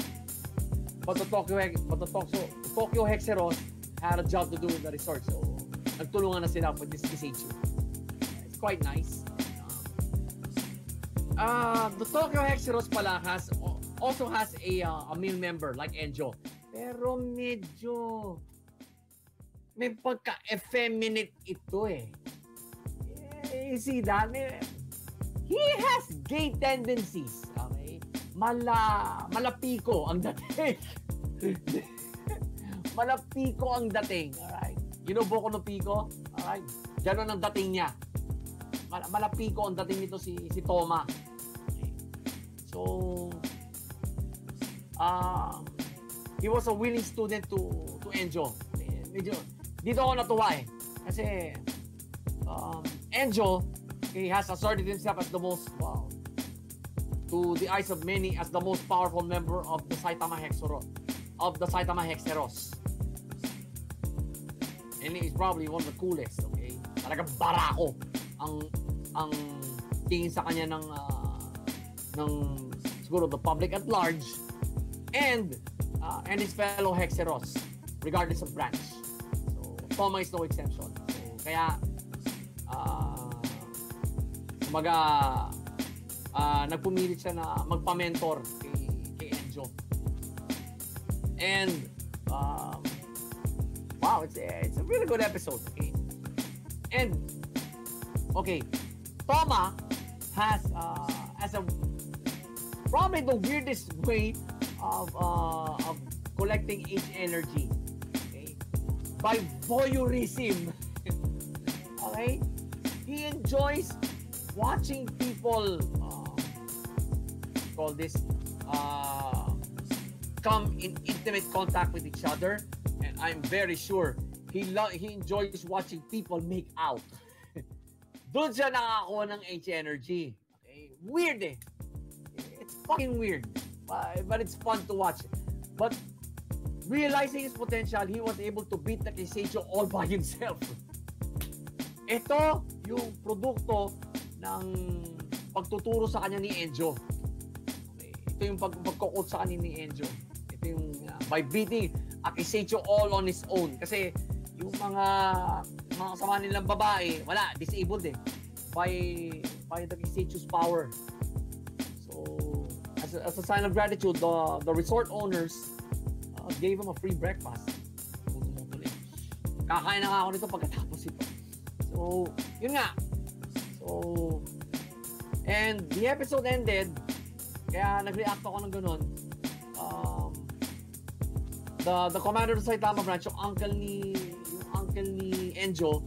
[SPEAKER 1] But the Tokyo, but the Tokyo, Tokyo Hexeros had a job to do in the resort. So, nagtulungan na sila with this Kiseichu. Quite nice. Uh, the Tokyo Hexeros pala has also has a uh, a male member like Enjo. Pero medyo may pagka-effeminate ito eh. You see that? He has gay tendencies. Okay? Mala, malapiko ang dating. malapiko ang dating. Alright? You know Boku no Pico? Alright? Ganon ang dating niya. Mal- malapiko ang dating nito si si Toma. So um he was a willing student to to Enjo. Medyo dito ako natuwa eh. Kasi um Enjo he has asserted himself as the most wow to the eyes of many as the most powerful member of the Saitama Hexeros of the Saitama Hexeros. And he's probably one of the coolest, okay? Talagang barako ang ang tingin sa kanya ng ah, ng siguro the public at large and uh, and his fellow Hexeros regardless of branch. So Toma is no exception. So kaya uh, kumaga ah, nagpumilit siya na magpa-mentor kay, kay Enjo. And um, wow, it's it's a really good episode. Okay. And okay, Toma has uh, as a probably the weirdest way of uh, of collecting H energy. Okay, by voyeurism. okay, he enjoys watching people uh, call this uh, come in intimate contact with each other, and I'm very sure he lo- he enjoys watching people make out. Doon siya nakakakuha ng H energy. Okay? Weird eh. It's fucking weird. But it's fun to watch. But realizing his potential, he was able to beat the Kiseicho all by himself. Ito yung produkto ng pagtuturo sa kanya ni Enjo. Okay. Ito yung pag pagkukot sa kanya ni Enjo. Ito yung uh, by beating Akisecho all on his own. Kasi yung mga mga kasama nilang babae, wala, disabled eh. By, by the Akisecho's power. So, as a, as a sign of gratitude, the, the resort owners uh, gave him a free breakfast. Kakain na nga ako nito pagkatapos ito. So, yun nga. So, and the episode ended, kaya nag-react ako ng ganun. Um, the the commander of Saitama branch, yung uncle ni yung uncle ni Enjo,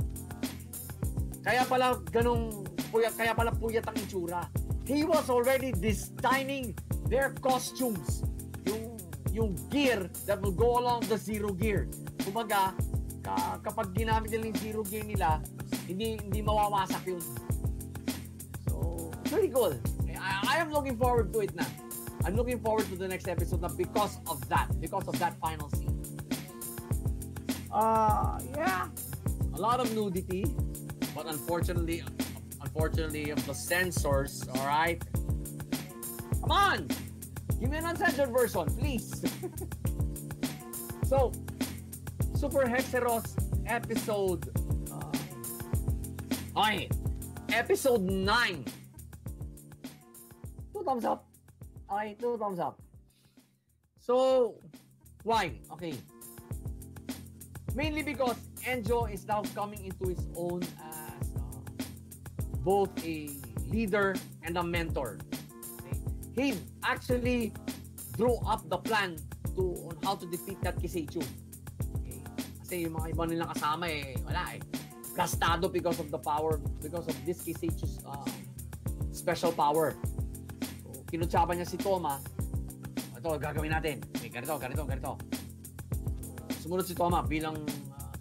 [SPEAKER 1] kaya pala ganung puyat, kaya pala puyat ang itsura. He was already designing their costumes. Yung yung gear that will go along the zero gear. Kumbaga, ka, kapag ginamit nila yung zero gear nila, hindi hindi mawawasak yun. So, pretty cool. I, I am looking forward to it na. I'm looking forward to the next episode na because of that, because of that final scene. Uh, yeah. A lot of nudity, but unfortunately, unfortunately of the censors, all right? Come on! Give me an uncensored version, please. so, Super Hexeros episode uh, okay, episode 9. Two thumbs up. Okay, two thumbs up. So, why? Okay. Mainly because Enjo is now coming into his own as uh, both a leader and a mentor. Okay? He actually drew up the plan to on how to defeat that Kiseichu. Okay? Kasi yung mga iba nilang kasama eh, wala eh. Gastado because of the power, because of this Kiseichu's uh, special power. So, kinutsapan niya si Toma. Ito, gagawin natin. Okay, ganito, ganito, ganito. Sumunod si Toma bilang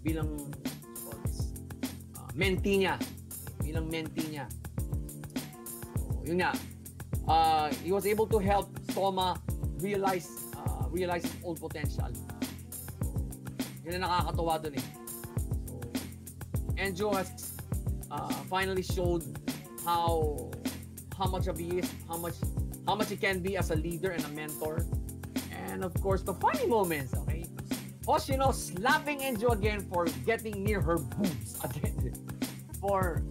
[SPEAKER 1] bilang uh, mentee niya. Bilang mentee niya. So, yun nga. Uh, he was able to help Toma realize uh, realize his own potential. Yun ang nakakatuwa dun eh. So, Enjo has uh, finally showed how how much of he is, how much how much he can be as a leader and a mentor. And of course, the funny moments, okay? Hoshino slapping Enjo again for getting near her boobs again. For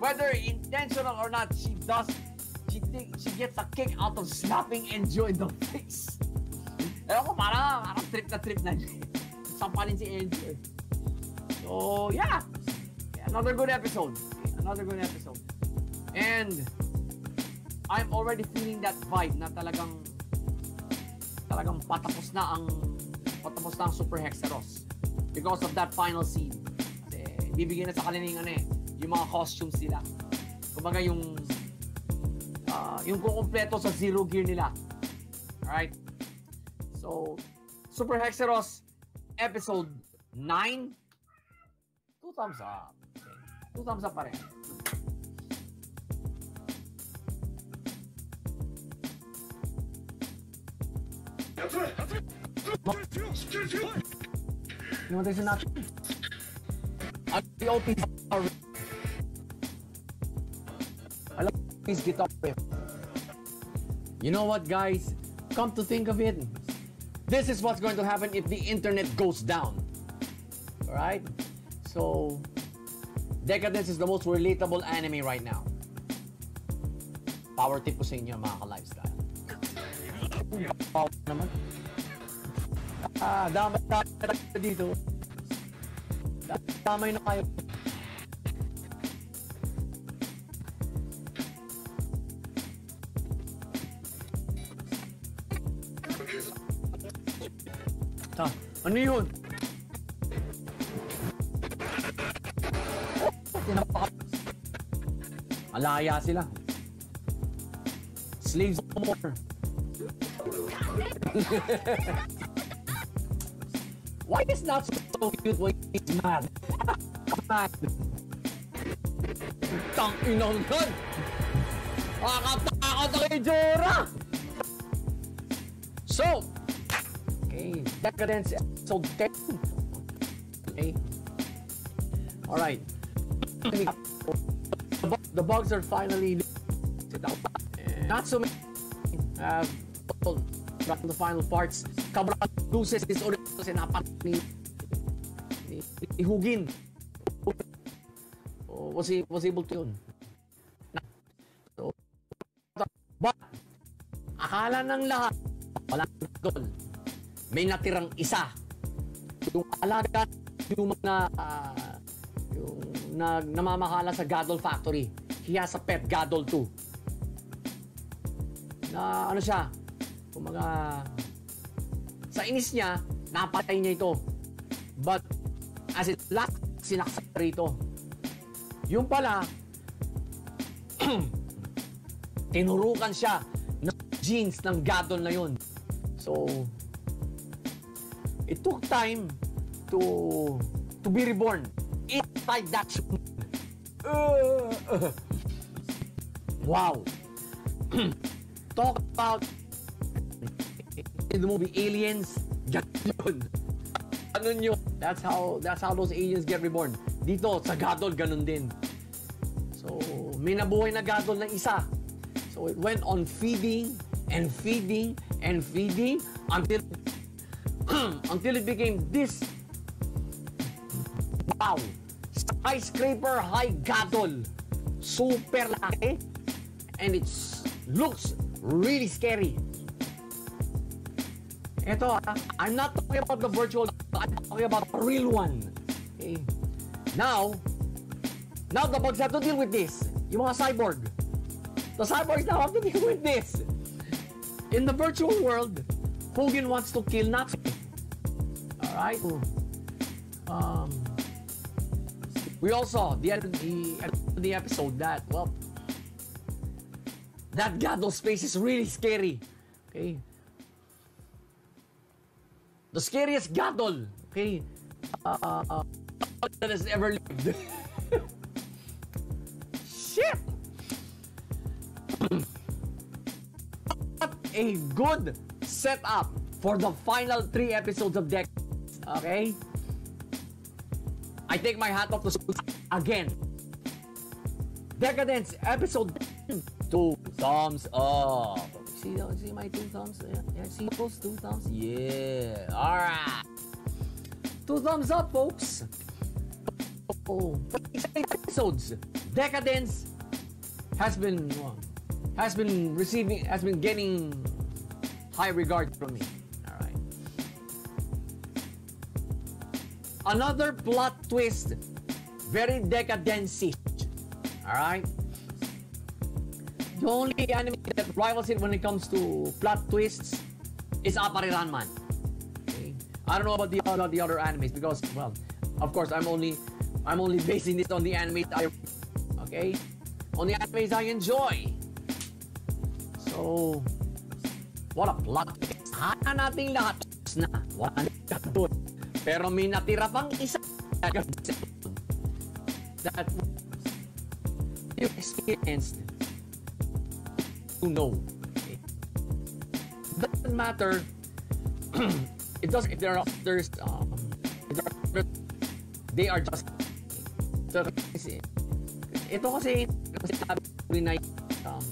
[SPEAKER 1] whether intentional or not, she does she think she gets a kick out of slapping Enjo in the face. Ewan ko, parang, parang trip na trip na niya. Sampalin si Enjo. So, yeah. Another good episode. Another good episode. And, I'm already feeling that vibe na talagang talagang patapos na ang patapos na Super Hexeros because of that final scene. Kasi bibigyan na sa kanila yung ano eh, yung mga costumes nila. Kumbaga yung uh, yung kukumpleto sa Zero Gear nila. Alright? So, Super Hexeros episode 9 two thumbs up. Okay. Two thumbs up pa rin. Namatay si natin. At the OP Alam his guitar. You know what guys? Come to think of it, this is what's going to happen if the internet goes down. Alright? So, Decadence is the most relatable anime right now. Power tip ko sa inyo mga ka-lifestyle. Power naman. Ah, damay tayo dito. Damay na kayo. Ta, ano yun? Tinapaka. Malaya sila. Slaves no more. Why is not so cute when he's mad? mad. Tang inang nun! Nakakatakot ang itsura! So, okay, Decadence episode 10. Okay. Alright. The, bugs are finally not so many uh, have gotten the final parts. Cabral loses his ulit kasi napat ni, ni, ni Hugin. He was able to yun. So, but, akala ng lahat, wala doon. May natirang isa. Yung alaga, yung mga, uh, yung na, namamahala sa Gadol Factory. He has a pet Gadol too. Na ano siya, kumaga, sa inis niya, napatay niya ito. But, as it last, sinaksak rito. Yung pala, tinurukan siya ng genes ng gadol na yun. So, it took time to to be reborn inside that uh, uh. wow talk about in the movie Aliens, Ganun yun. That's how, that's how those aliens get reborn. Dito, sa Gadol, ganun din. So, may nabuhay na Gadol na isa. So, it went on feeding and feeding and feeding until until it became this wow skyscraper high gadol super laki and it looks really scary ito ah, I'm not talking about the virtual I'm talking about the real one. Okay now now the bugs have to deal with this. Yung mga cyborg. The cyborgs now have to deal with this. In the virtual world Hogan wants to kill Nazi. Alright? Um we all saw the end the, the episode that well that Gadol space is really scary. Okay the scariest Gadol. Okay. Uh, uh, that has ever lived. Shit. What a good setup for the final three episodes of Deck okay. I take my hat off to again. Decadence episode two. Thumbs up. See, see my two thumbs? Yeah, yeah see those two thumbs? Yeah. All right. Two thumbs up, folks. Oh, episodes. Decadence has been has been receiving has been getting high regard from me. All right. Another plot twist. Very decadency. Alright? The only anime that rivals it when it comes to plot twists is Apariranman. Okay? I don't know about the other the other animes because well, of course I'm only I'm only basing this on the animes I okay? On the animes I enjoy. So what a plot twist. Hana natin lahat na. Wala na Pero may natira pang isa that you experienced to know. Okay? Doesn't matter. it doesn't. If there are others, um, there are, they are just. So, kasi, ito kasi kasi sabi na um,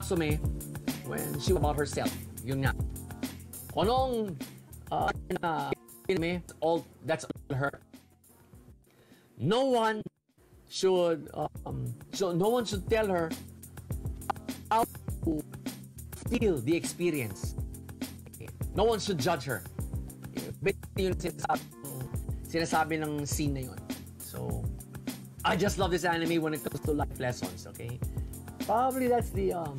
[SPEAKER 1] Sume when she about herself. Yun nga. Kung anong uh, na me, all that's all her. No one should um so no one should tell her how to feel the experience. No one should judge her. Basically yun sinasabi, sinasabi ng scene na yun. So, I just love this anime when it comes to life lessons, okay? Probably that's the, um,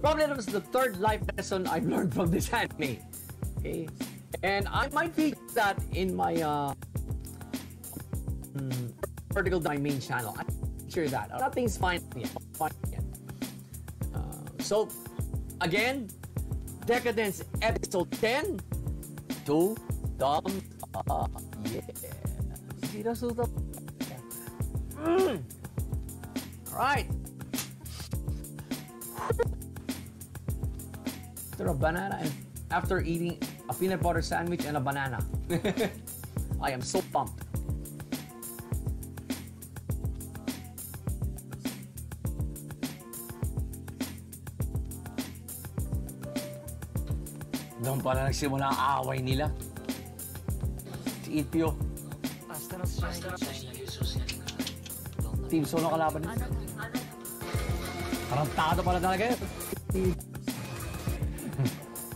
[SPEAKER 1] probably that was the third life lesson I've learned from this anime, okay? And I might feature that in my uh, um, vertical my main channel. I'm sure that. Nothing's fine yet. Fine yet. Uh, so, again, Decadence episode 10. Two thumbs up. Yeah. Those two thumbs? Mm. All right. After a banana and after eating a peanut butter sandwich, and a banana. I am so pumped. Doon pala nagsimula ang away nila. Si Ipyo. Team Solo kalaban niya. Tarantado pala talaga yun.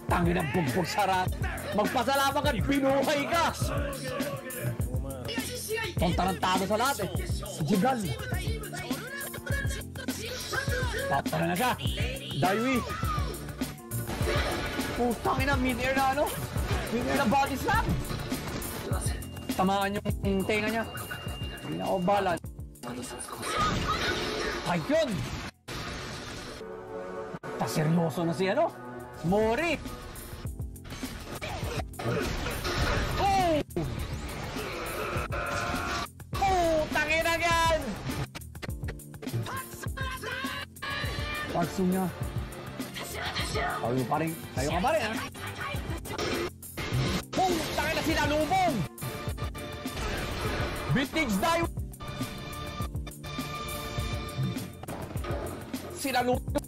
[SPEAKER 1] Tangin ang bugbog sarat. Magpasalamat ka, binuhay ka! Itong tarantado sa lahat eh. Si Jigal. Papala na siya. Daiwi. Putang ina, mid-air na ano? Mid-air na body slam. Tamaan yung tenga niya. Hindi na ako balan. Ayun! Ta-seryoso na si ano? Mori! Tayo pa rin. Tayo ka pa rin, ha? Boom! Tayo na sinalubong! Vintage die! Sinalubong!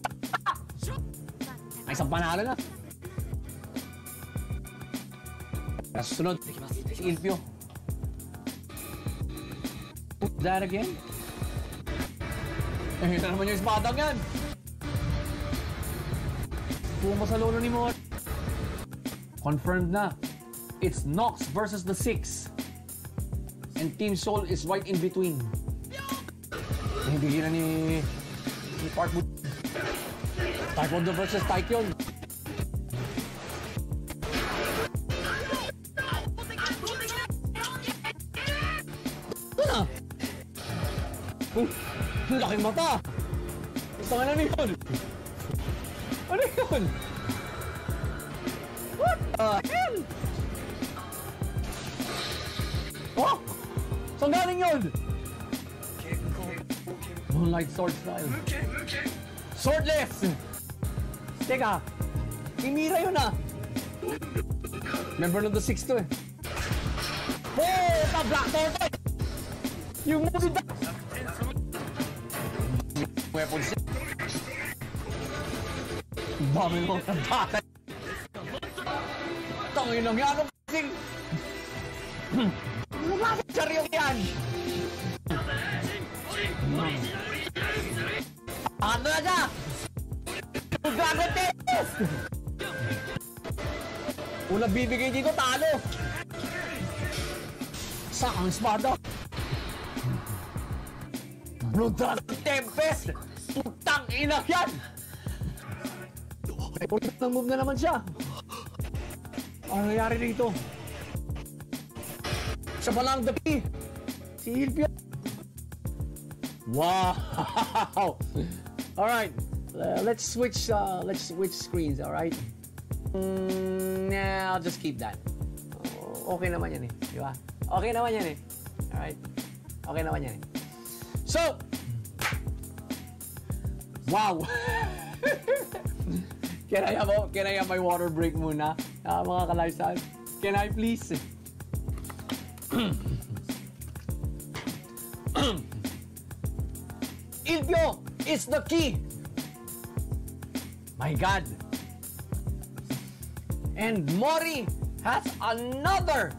[SPEAKER 1] Ay, isang panalo na. Kasunod, si Ilpio. That again? Eh, ito naman yung espadang yan. Puma sa lolo ni Mor. Confirmed na. It's Nox versus the Six. And Team Soul is right in between. Hindi na ni, ni Parkwood. Taekwondo versus Taekyon. Ang laking mata. Nga na yun. Ano yun? What the hell? Oh! Saan galing yun? Moonlight sword style. Swordless! Teka, Kimira yun ah. Member ng the Six to eh. Oh, ka Black Tortoise! Yung movie Dami mo ng bakit. Tangin lang yan. Ano kasing... Wala sa saryo yan. Ano na siya? Dragon Test! Una bibigay dito, talo! Sakang espada! Blue Dragon Tempest! Putang ina yan! Ulit ng move na naman siya. Ano nangyari dito? Siya pa lang the P. Si Hilpio. Wow! Alright. Uh, let's switch uh, let's switch screens, alright? Mm, yeah, I'll just keep that. Okay naman yan eh. Di ba? Okay naman yan eh. Alright? Okay naman yan eh. So! Wow! can I have a, can I have my water break muna? Uh, mga ka-lifestyle. Can I please? Ilpio is the key. My God. And Mori has another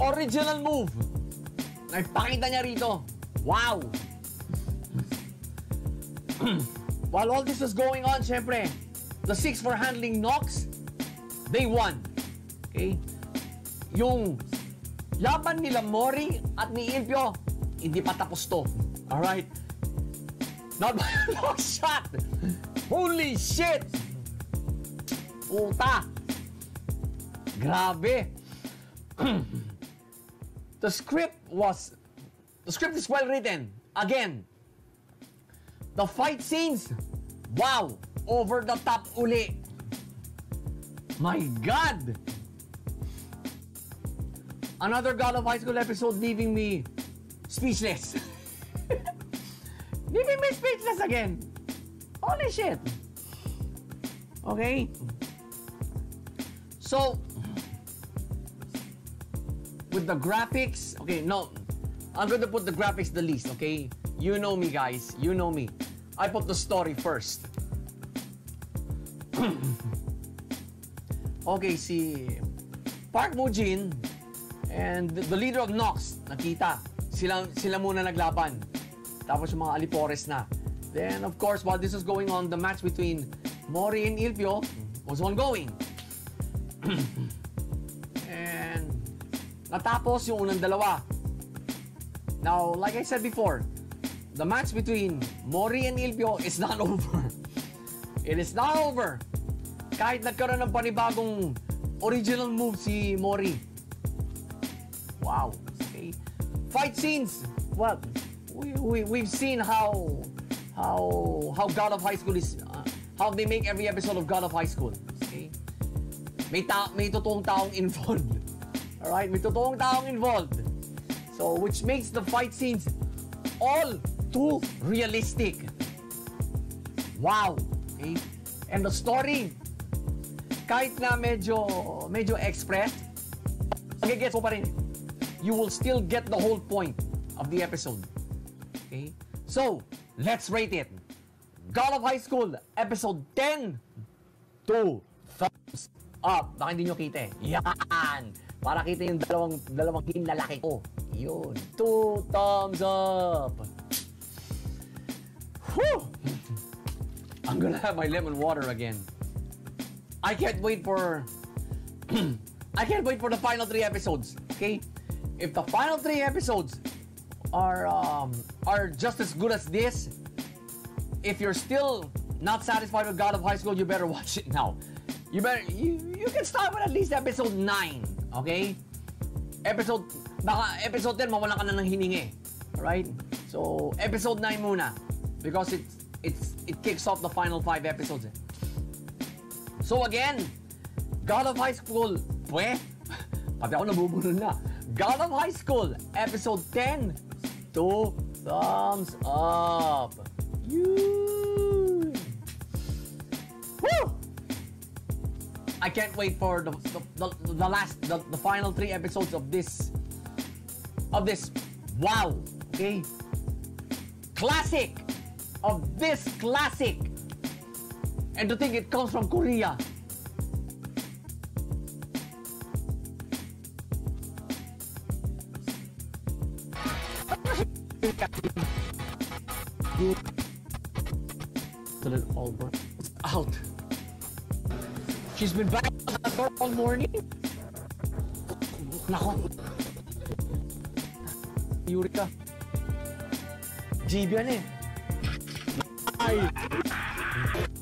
[SPEAKER 1] original move. Nagpakita niya rito. Wow. While all this was going on, syempre, the six for handling Nox, they won. Okay? Yung laban nila Mori at ni Ilpio, hindi pa tapos to. Alright? Not by a long shot. Holy shit! Puta! Grabe! the script was... The script is well written. Again, the fight scenes, wow! Over the top uli. My God! Another God of High School episode leaving me speechless. leaving me speechless again. Holy shit. Okay? So, with the graphics, okay, no, I'm going to put the graphics the least, okay? You know me, guys. You know me. I put the story first. okay, si Park Mujin and the leader of Nox, nakita. Sila, sila muna naglaban. Tapos yung mga Alipores na. Then, of course, while this was going on, the match between Mori and Ilpio was ongoing. and natapos yung unang dalawa. Now, like I said before, the match between Mori and Ilpio is not over. It is not over. Kahit nagkaroon ng panibagong original move si Mori. Wow. Okay. Fight scenes. Well, we, we, we've seen how how how God of High School is uh, how they make every episode of God of High School. Okay? May ta may totoong taong involved. All right, may totoong taong involved. So which makes the fight scenes all too realistic. Wow. Okay? And the story kahit na medyo, medyo express, magigets mo pa rin. You will still get the whole point of the episode. Okay? So, let's rate it. God of High School, episode 10. Two thumbs up. Baka hindi nyo kita eh. Yan! Para kita yung dalawang, dalawang hinlalaki ko. Yun. Two thumbs up. Whew! I'm gonna have my lemon water again. I can't wait for I can't wait for the final three episodes. Okay, if the final three episodes are um, are just as good as this, if you're still not satisfied with God of High School, you better watch it now. You better you, you can start with at least episode 9, okay? Episode baka episode 10 mawalan ka na ng hiningi. Alright? So, episode 9 muna because it's it's it kicks off the final 5 episodes. eh. So again, God of High School, pwe, pati ako nabubulol na. God of High School, episode 10, two thumbs up. Yun. Woo! I can't wait for the the, the, the last the, the final three episodes of this of this wow okay classic of this classic and to think it comes from Korea Did it all work? Out. She's been back that all morning. Nako. Eureka. GB yan eh. Ay!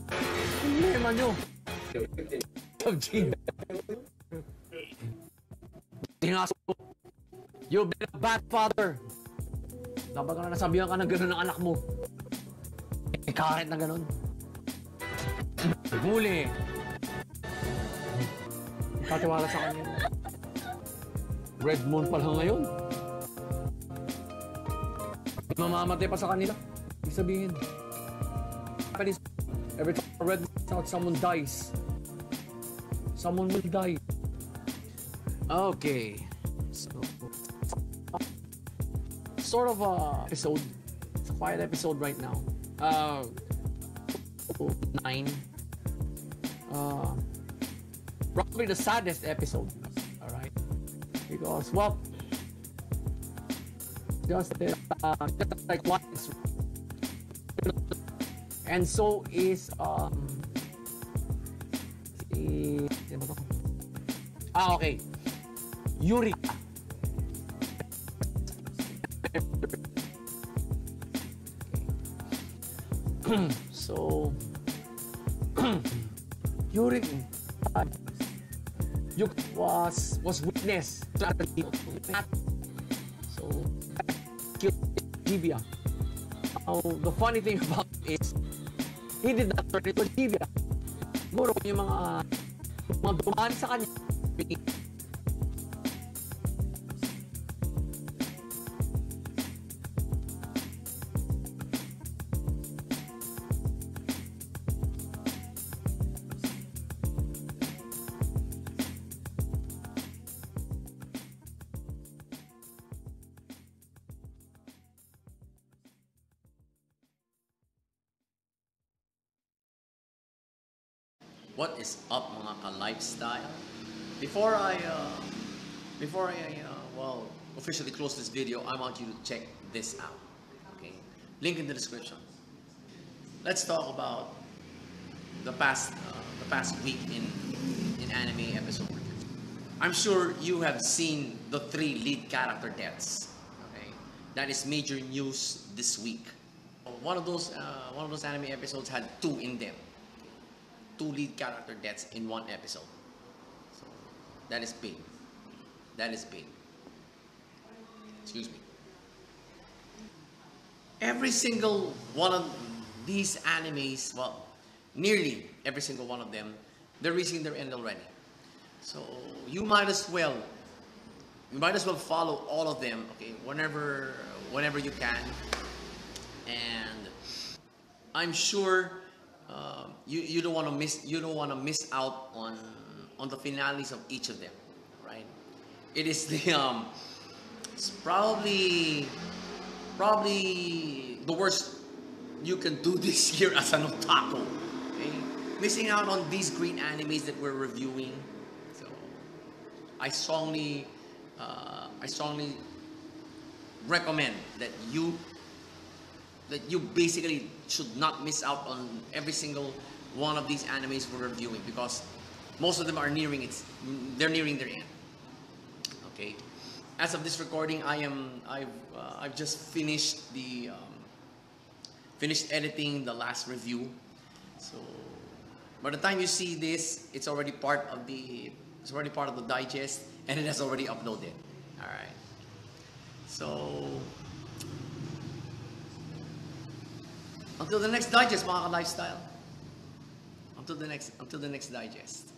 [SPEAKER 1] Problema nyo. Tinaso. You've been a bad father. Dapat ka na nasabihan ka ng gano'n ng anak mo. Eh, karet na gano'n. Huli. Patiwala sa kanya. Red Moon pa lang ngayon. Mamamatay pa sa kanila. Ibig sabihin. Every time a red out, someone dies. Someone will die. Okay. So, sort of a episode. It's a quiet episode right now. Uh, nine. Uh, probably the saddest episode. All right, because well, just uh, just like once, and so is um. Ba to? Ah, okay. Yuri. so Yuri Yuk was was witness so Jibia. Now, the funny thing about it is he did not turn into Jibia. Siguro yung mga mga dumaan sa kanya
[SPEAKER 5] What is up mga ka-lifestyle? Before I, uh, before I, uh, well, officially close this video, I want you to check this out. Okay? Link in the description. Let's talk about the past, uh, the past week in, in anime episode. I'm sure you have seen the three lead character deaths. Okay? That is major news this week. One of those, uh, one of those anime episodes had two in them two lead character deaths in one episode. So that is pain. That is pain. Excuse me. Every single one of these animes, well, nearly every single one of them, they're reaching their end already. So you might as well, you might as well follow all of them, okay, whenever, whenever you can. And I'm sure
[SPEAKER 1] uh, you you don't want to miss you don't want to miss out on on the finales of each of them, right? It is the um, it's probably probably the worst you can do this year as an otaku. Okay? Missing out on these great animes that we're reviewing. So I strongly uh, I strongly recommend that you that you basically should not miss out on every single one of these animes we're reviewing because most of them are nearing its they're nearing their end. Okay. As of this recording i am i've uh, i've just finished the um, finished editing the last review. So by the time you see this it's already part of the it's already part of the digest and it has already uploaded. All right. So until the next digest mga ka-lifestyle until the next until the next digest